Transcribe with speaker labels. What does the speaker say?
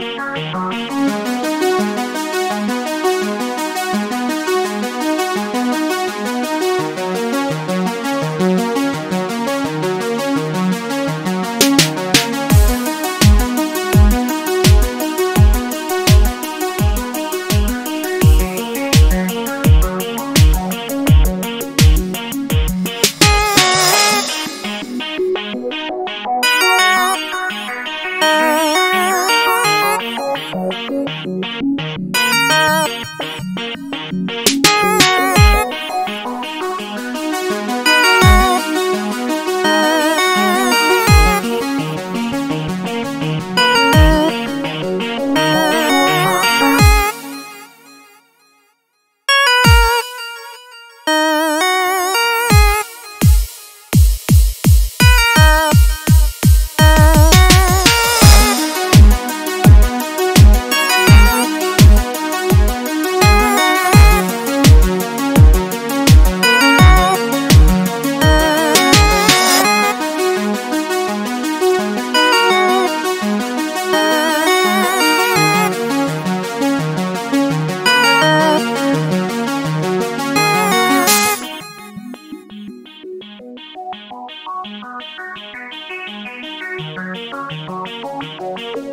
Speaker 1: Bye. Uh,
Speaker 2: Thank you.
Speaker 3: Thank you.